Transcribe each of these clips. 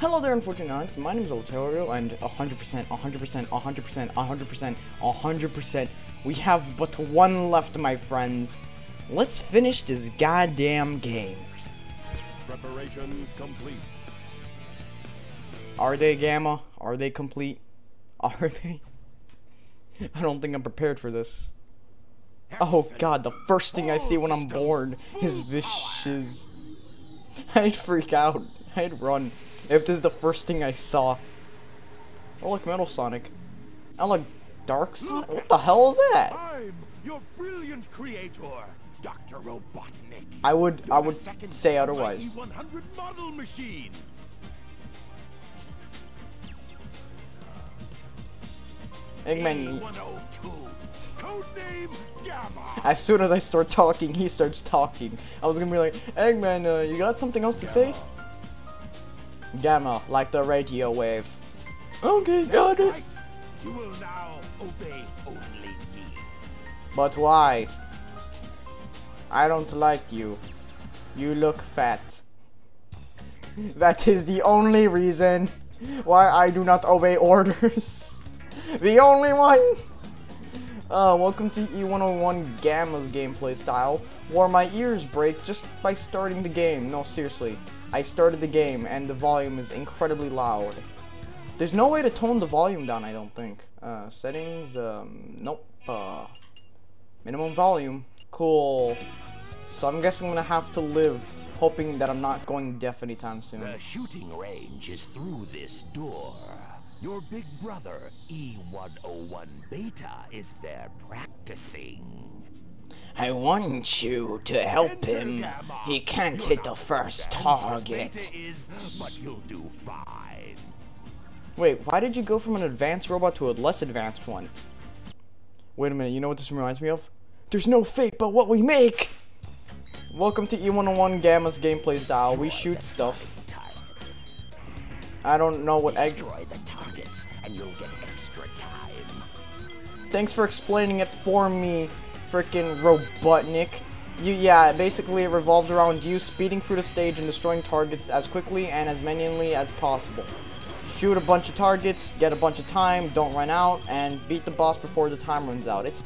Hello there, Unfortunate My name is Olaterrio, and 100%, 100%, 100%, 100%, 100%. We have but one left, my friends. Let's finish this goddamn game. Preparation complete. Are they Gamma? Are they complete? Are they? I don't think I'm prepared for this. Oh god, the first thing I see when I'm born is vicious. I'd freak out. I'd run if this is the first thing I saw. Oh look, Metal Sonic. I like Dark Sonic. What the hell is that? I'm your brilliant creator, Dr. Robotnik. I would You're I would say son of my otherwise. E100 model machines. Eggman. Codename Gamma. As soon as I start talking, he starts talking. I was gonna be like, Eggman, uh, you got something else to say? Gamma, like the radio wave. Okay, got it. You will now obey only me. But why? I don't like you. You look fat. That is the only reason why I do not obey orders. the only one! Uh, welcome to E101 Gamma's gameplay style, where my ears break just by starting the game. No, seriously. I started the game, and the volume is incredibly loud. There's no way to tone the volume down, I don't think. Uh, settings, um, nope. Uh, minimum volume. Cool. So I'm guessing I'm gonna have to live, hoping that I'm not going deaf anytime soon. The shooting range is through this door. Your big brother, E101 Beta, is there practicing. I want you to help him. He can't hit the first target. But you'll do fine. Wait, why did you go from an advanced robot to a less advanced one? Wait a minute, you know what this reminds me of? There's no fate but what we make! Welcome to E101 Gamma's gameplay style. We shoot stuff. I don't know what egg. Destroy the targets, and you'll get extra time. Thanks for explaining it for me, frickin' Robotnik. You, yeah, basically it revolves around you speeding through the stage and destroying targets as quickly and as manually as possible. Shoot a bunch of targets, get a bunch of time, don't run out, and beat the boss before the time runs out. It's,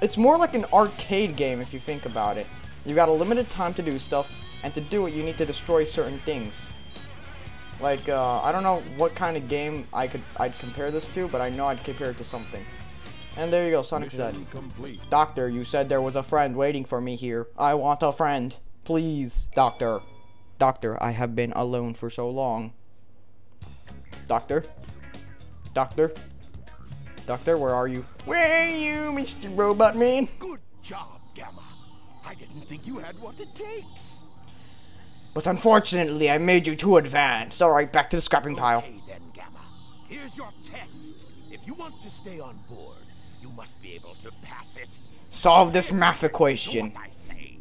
it's more like an arcade game if you think about it. You got a limited time to do stuff, and to do it you need to destroy certain things. Like, uh, I don't know what kind of game I could I'd compare this to, but I know I'd compare it to something. And there you go, Sonic's dead. Complete. Doctor, you said there was a friend waiting for me here. I want a friend. Please, Doctor. Doctor, I have been alone for so long. Doctor? Doctor? Doctor, where are you? Where are you, Mr. Robot Man? Good job, Gamma. I didn't think you had what it takes. But unfortunately, I made you too advanced. Alright, back to the scrapping pile. Okay then, Gamma. Here's your test. If you want to stay on board, must be able to pass it. Solve this math equation. what I say.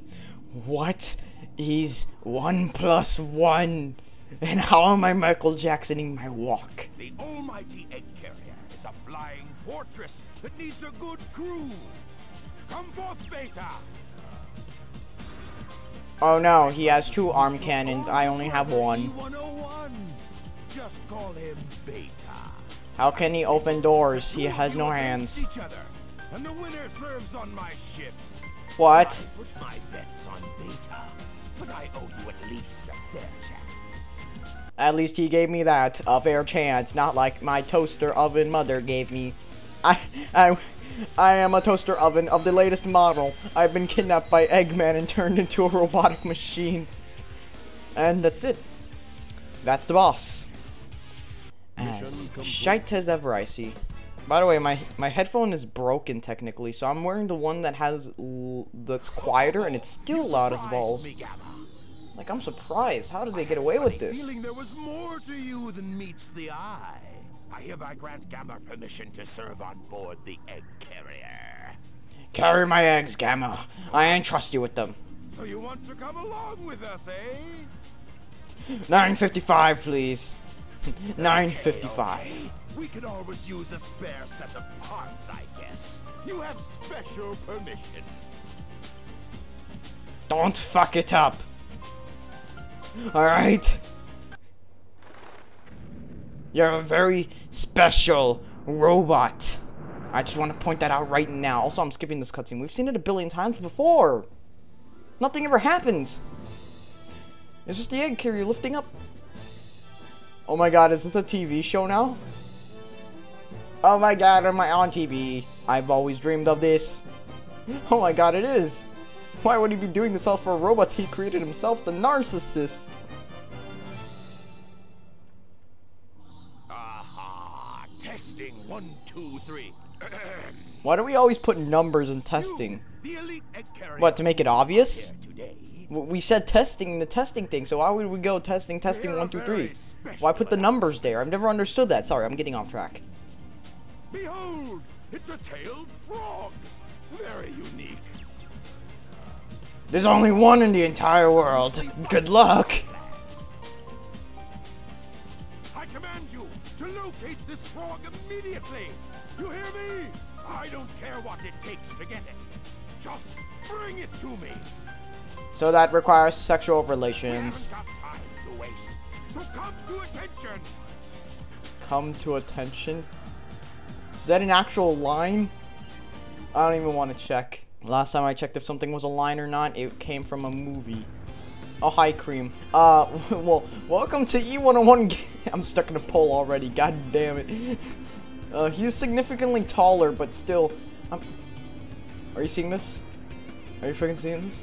What is one plus one? And how am I Michael Jacksoning my walk? The almighty egg carrier is a flying fortress that needs a good crew. Come forth, Beta. Oh no, he has two arm cannons. I only have one. E101. Just call him Beta. How can he open doors? He has no hands. Each other, and the winner serves on my ship. What? I put my bets on Beta, but I owe you at least a fair chance. At least he gave me that, a fair chance, not like my toaster oven mother gave me. I, I, I am a toaster oven of the latest model. I've been kidnapped by Eggman and turned into a robotic machine. And that's it. That's the boss. As Mission complete. shite as ever I see. By the way, my my headphone is broken technically, so I'm wearing the one that has l- that's quieter and it's still loud as balls. Like I'm surprised. How did they get away with this? Feeling there was more to you than meets the eye. I hereby grant Gamma permission to serve on board the egg carrier. Carry my eggs, Gamma. I entrust you with them. So you want to come along with us, eh? 955, please. 955. We could always use a spare set of parts, I guess. You have special permission. Don't fuck it up. Alright? You're a very special robot. I just want to point that out right now. Also, I'm skipping this cutscene. We've seen it a billion times before. Nothing ever happens. It's just the egg carrier lifting up. Oh my god, is this a TV show now? Oh my god, am I on TV? I've always dreamed of this. Oh my god, it is. Why would he be doing this all for robots he created himself, the narcissist? Aha! Testing one, two, three. Why do we always put numbers in testing? the elite egg carrier. What, to make it obvious? Here today. W- We said testing in the testing thing, so why would we go testing, testing, one, two, three? Why put the numbers there? I've never understood that. Sorry, I'm getting off track. Behold! It's a tailed frog! Very unique. There's only one in the entire world. Good luck. I command you to locate this frog immediately! You hear me? I don't care what it takes to get it. Just bring it to me. So that requires sexual relations. come to attention. Come to attention. Is that an actual line? I don't even want to check. Last time I checked if something was a line or not, it came from a movie. Oh, hi, Cream. Uh, well, welcome to E101 I'm stuck in a pole already, god damn it. Uh, he's significantly taller, but still... I'm... Are you seeing this? Are you freaking seeing this?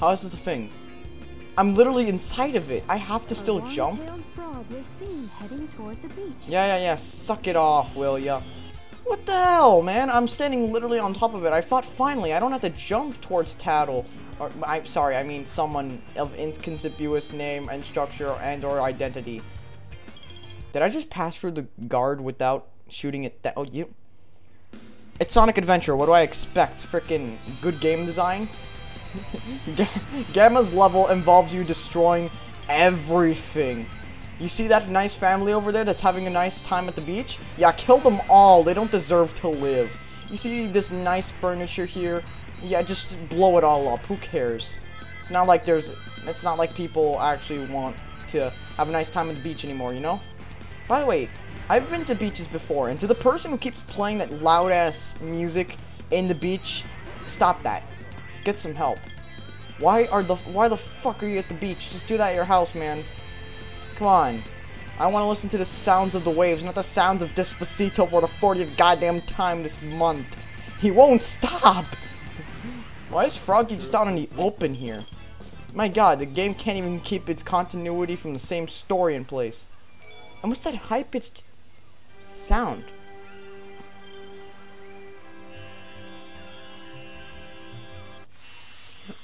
How is this a thing? I'm literally inside of it. I have to still jump? frog was seen heading toward the beach. Yeah, yeah, yeah. Suck it off, will ya? What the hell, man? I'm standing literally on top of it. I thought finally I don't have to jump towards Tattle. Or, I'm sorry, I mean someone of inconspicuous name and structure and or identity. Did I just pass through the guard without shooting it? That oh, you. It's Sonic Adventure. What do I expect? Frickin' good game design? Ga- Gamma's level involves you destroying everything. You see that nice family over there that's having a nice time at the beach? Yeah, kill them all. They don't deserve to live. You see this nice furniture here? Yeah, just blow it all up. Who cares? It's not like there's... It's not like people actually want to have a nice time at the beach anymore, you know? By the way, I've been to beaches before, and to the person who keeps playing that loud-ass music in the beach, stop that. Get some help. Why are the... Why the fuck are you at the beach? Just do that at your house, man. Come on. I want to listen to the sounds of the waves, not the sounds of Despacito for the 40th goddamn time this month. He won't stop! Why is Froggy just out in the open here? My god, the game can't even keep its continuity from the same story in place. And what's that high-pitched sound?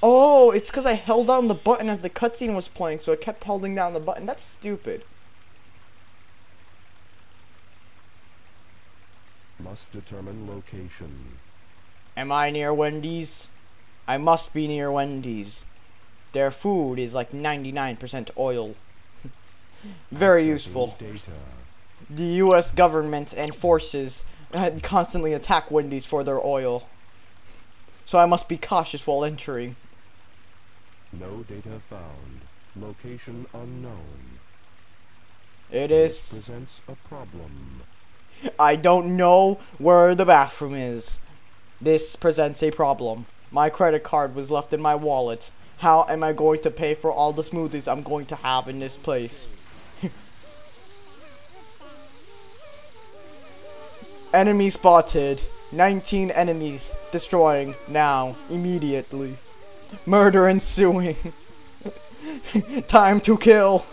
Oh, it's because I held down the button as the cutscene was playing, so I kept holding down the button. That's stupid. Must determine location. Am I near Wendy's? I must be near Wendy's. Their food is like 99% oil. Very Accessing useful. Data. The US government and forces uh, constantly attack Wendy's for their oil. So I must be cautious while entering. No data found. Location unknown. It is. This presents a problem. I don't know where the bathroom is. This presents a problem. My credit card was left in my wallet. How am I going to pay for all the smoothies I'm going to have in this place? Enemy spotted. 19 enemies destroying now, immediately. Murder ensuing. Time to kill.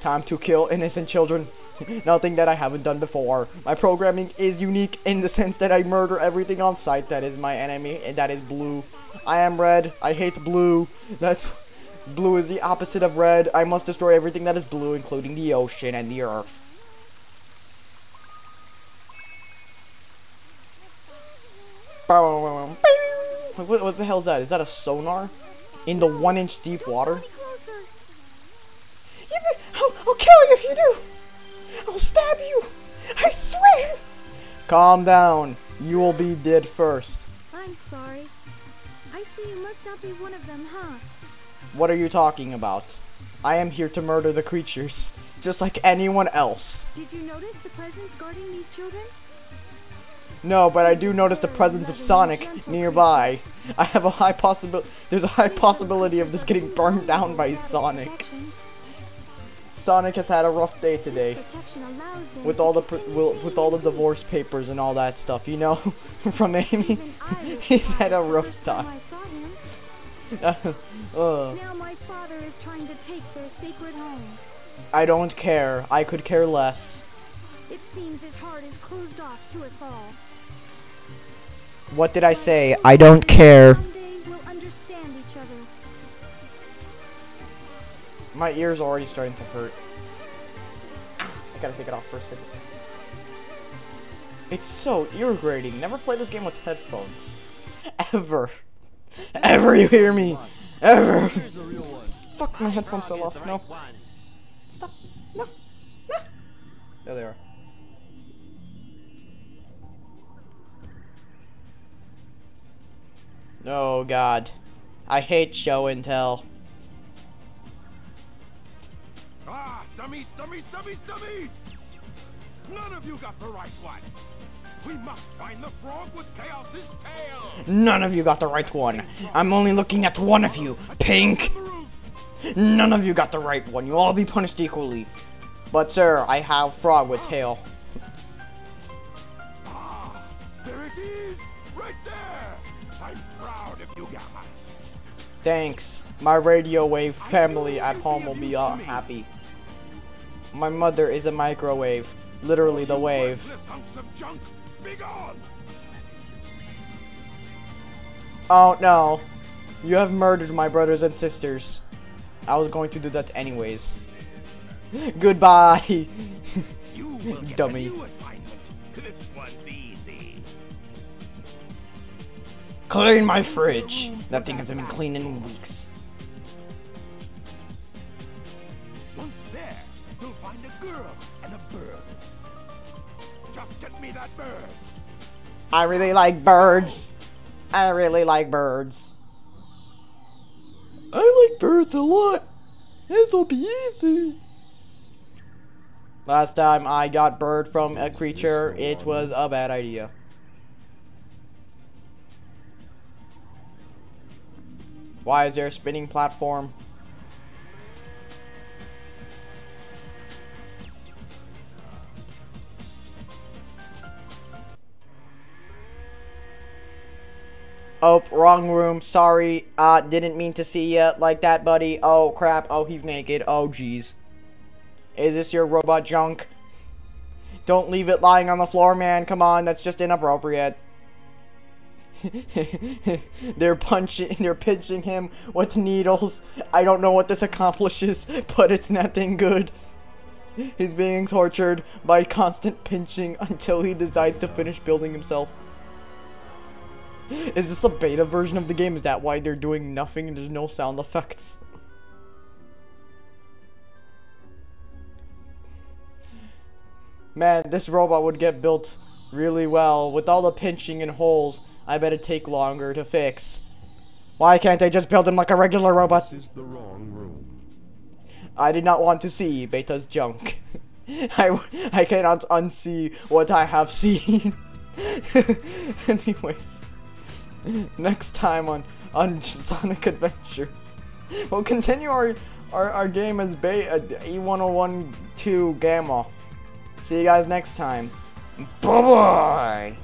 Time to kill innocent children. Nothing that I haven't done before. My programming is unique in the sense that I murder everything on sight that is my enemy, and that is blue. I am red. I hate blue. That's blue is the opposite of red. I must destroy everything that is blue, including the ocean and the earth. What, what the hell is that? Is that a sonar? In the one inch deep water? Closer. I'll, I'll kill you if you do! I'll stab you! I swear! Calm down. You will be dead first. I'm sorry. I see you must not be one of them, huh? What are you talking about? I am here to murder the creatures. just like anyone else. Did you notice the presence guarding these children? No, but I do notice the presence of Sonic nearby. I have a high possibility. There's a high possibility of this getting burned down by Sonic. Sonic has had a rough day today with all the with all the divorce papers and all that stuff. You know, from Amy, he's had a rough time. uh. Now my father is trying to take their sacred home. I don't care. I could care less. It seems his heart is closed off to us all. What did I say? I don't care. We'll understand each other. My ear's already starting to hurt. I gotta take it off for a second. It's so irritating. Never play this game with headphones. Ever. Ever, you hear me? Ever. Fuck, my headphones fell off. No. Stop. Oh god. I hate show and tell. Ah, dummies, dummies, dummies, dummies! None of you got the right one. We must find the frog with Chaos's tail. None of you got the right one. I'm only looking at one of you, Pink. None of you got the right one. You all be punished equally. But sir, I have frog with tail. Thanks. My radio wave family at home will be all happy. My mother is a microwave. Literally the wave. Worthless hunks of junk, be gone. Oh no. You have murdered my brothers and sisters. I was going to do that anyways. Goodbye. You will get Dummy. Clean my fridge. That thing hasn't been cleaned in weeks. Once there, you'll find a girl and a bird. Just get me that bird. I really like birds. I really like birds. I like birds a lot. It'll be easy. Last time I got bird from a creature, it was a bad idea. Why is there a spinning platform? Oh, wrong room. Sorry. Uh, didn't mean to see ya like that, buddy. Oh, crap. Oh, he's naked. Oh, jeez. Is this your robot junk? Don't leave it lying on the floor, man. Come on, that's just inappropriate. they're punching, they're pinching him with needles. I don't know what this accomplishes, but it's nothing good. He's being tortured by constant pinching until he decides to finish building himself. Is this a beta version of the game? Is that why they're doing nothing and there's no sound effects? Man, this robot would get built really well. With all the pinching and holes, I bet it'd take longer to fix. Why can't they just build him like a regular robot? This is the wrong room. I did not want to see Beta's junk. I, I cannot unsee what I have seen. Anyways, next time on, on Sonic Adventure, we'll continue our, our, our game as Be- uh, E1012 Gamma. See you guys next time. Bye-bye!